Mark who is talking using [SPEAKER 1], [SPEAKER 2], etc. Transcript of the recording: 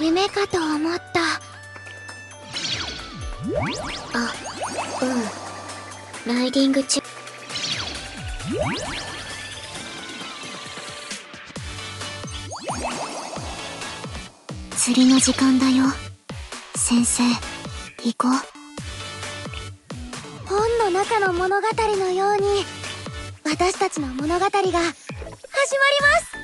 [SPEAKER 1] 夢かと思った。あうん。ライディング中。釣りの時間だよ。先生行こう。本の中の物語のように私たちの物語が始まります。